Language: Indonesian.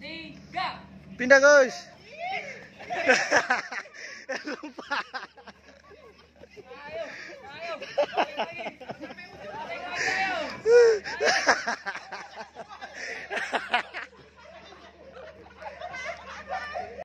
Tiga. Pindah, guys. Lupa. Ayo, ayo. Balik lagi. Balik lagi, ayo.